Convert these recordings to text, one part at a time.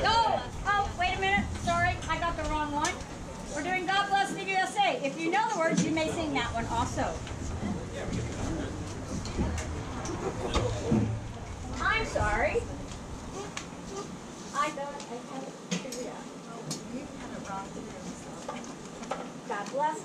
No, Oh, oh, wait a minute. Sorry, I got the wrong one. We're doing God Bless the USA. If you know the words, you may sing that one also. I'm sorry. I thought I had it figured out. Oh, God bless.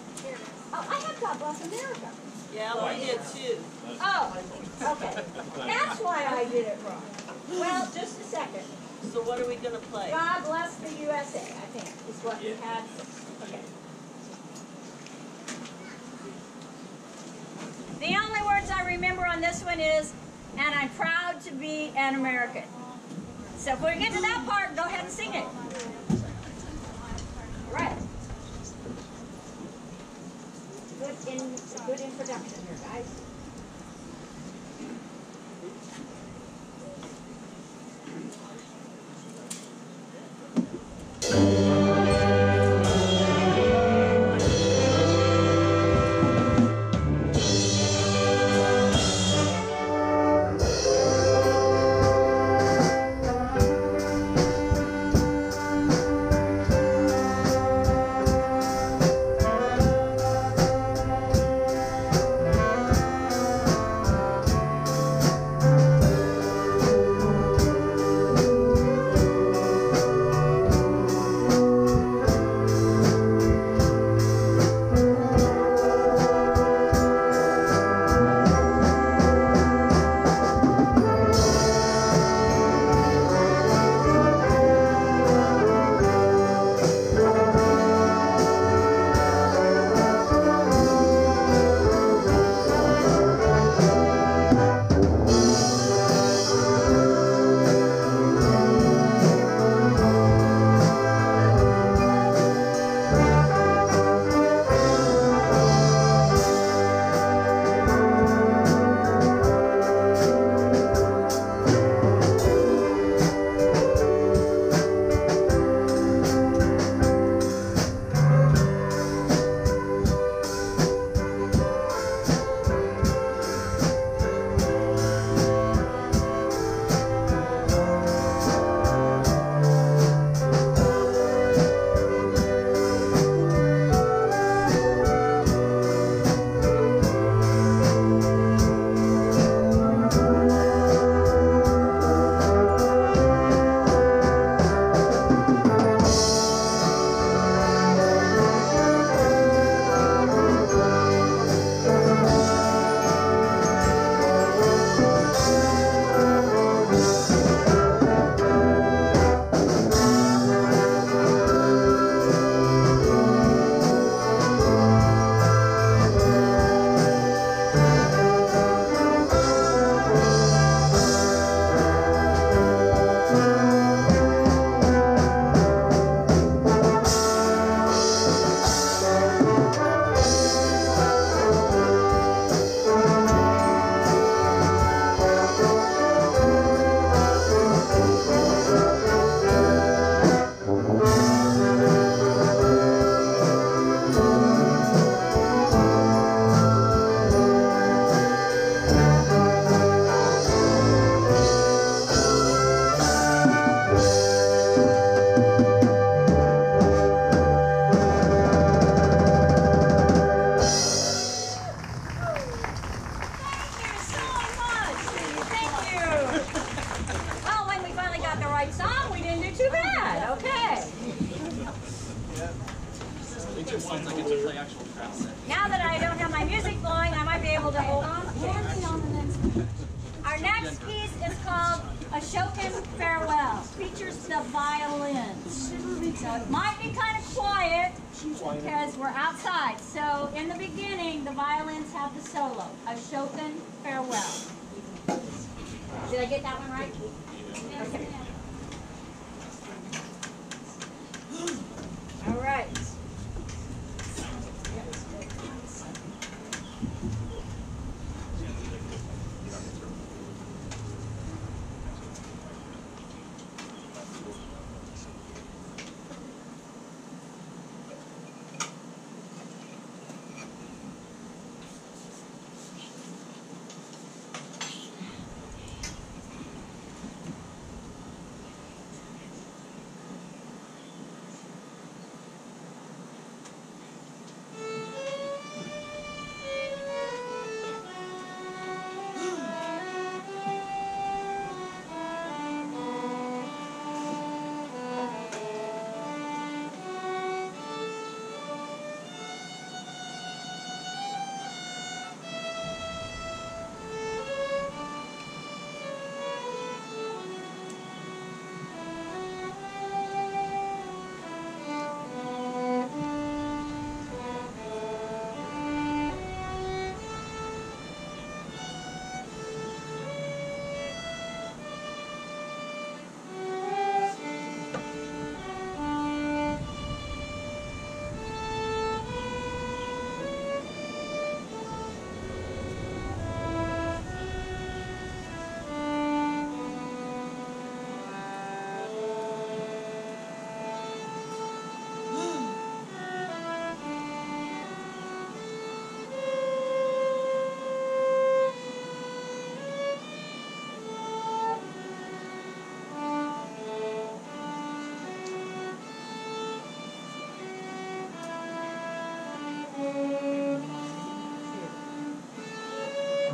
Oh, I have God Bless America. Yeah, we did too. Oh, okay. That's why I did it wrong. Well, just a second. So what are we gonna play? God bless the USA, I think, is what we had. Okay. The only words I remember on this one is, and I'm proud to be an American. So if we get to that part, go ahead and sing it. Right. Good in, good introduction here, guys. Farewell. Features the violins. So it might be kind of quiet because we're outside. So in the beginning, the violins have the solo. a Chopin Farewell. Did I get that one right? Okay.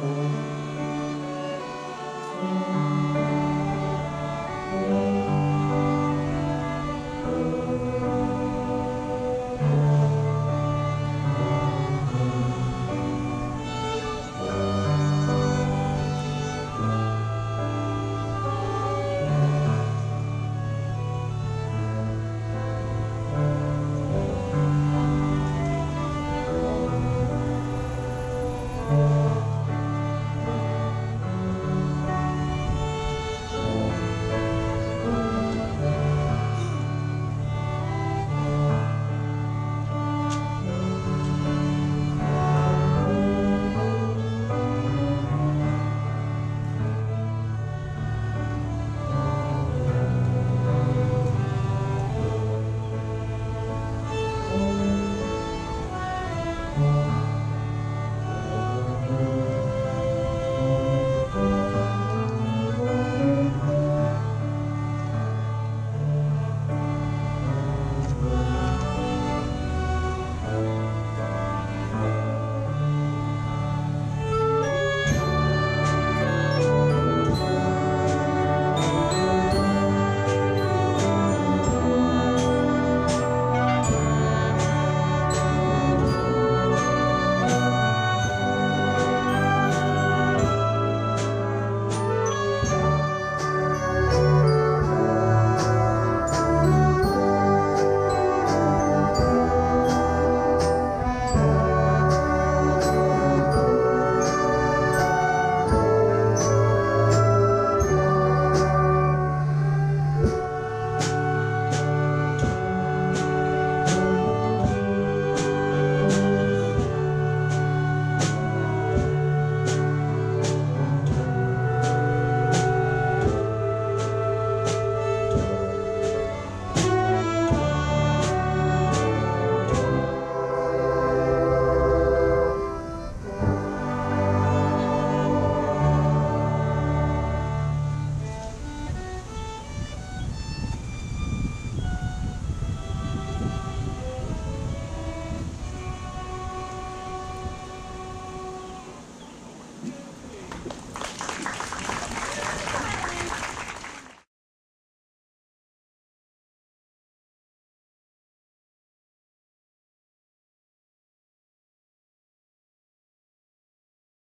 Thank